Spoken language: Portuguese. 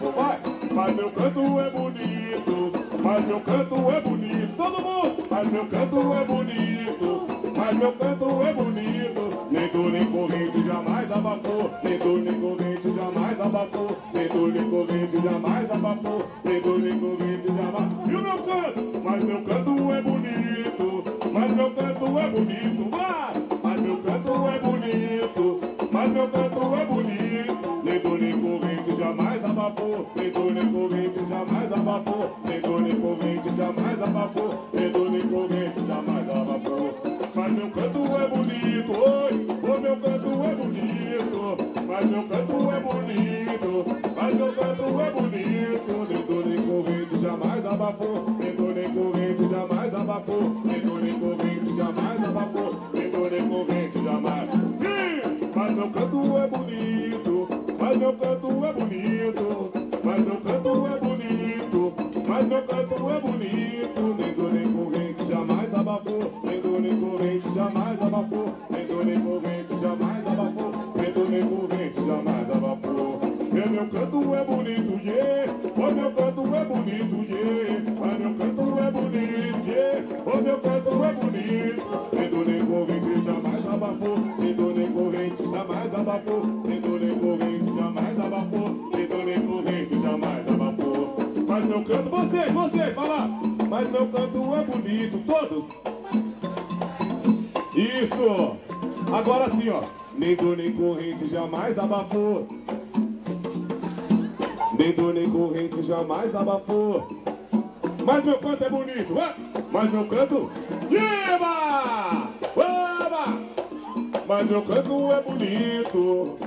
Vai, mas meu canto é bonito, mas meu canto é bonito, todo mundo, mas meu canto é bonito, mas meu canto é bonito, nem dor nem corrente jamais abafou, nem dor nem corrente jamais abafou, nem dor nem corrente jamais abafou, nem dor nem corrente jamais. E o meu canto, mas meu canto é bonito, mas meu canto é bonito, vai, mas meu canto é bonito, mas meu canto abafou, nem corrente jamais abafou, nem corrente jamais abafou, nem corrente jamais abafou. Mas meu canto é bonito, oi, o meu canto é bonito, mas meu canto é bonito, mas meu canto é bonito, nem corrente jamais abafou, nem corrente jamais abafou, nem corrente jamais abafou, nem corrente jamais. Mas meu canto é bonito, mas meu canto é bonito, meu canto é bonito, nem dor nem corrente jamais abafou, nem dor nem corrente jamais abafou, nem dor nem corrente jamais abafou, nem dor nem corrente jamais abafou. E meu canto é bonito, yeah, o meu canto é bonito, yeah, mas meu canto é bonito, yeah, o meu canto é bonito, nem dor nem corrente jamais abafou, nem dor nem corrente jamais abafou, nem dor nem corrente jamais abafou, nem dor nem corrente jamais abafou. Mas meu canto, vocês, vocês, vai lá. Mas meu canto é bonito, todos. Isso. Agora sim, ó. Nem dor nem corrente jamais abafou. Nem dor nem corrente jamais abafou. Mas meu canto é bonito, vai. Mas meu canto, Eba! Oba! Mas meu canto é bonito.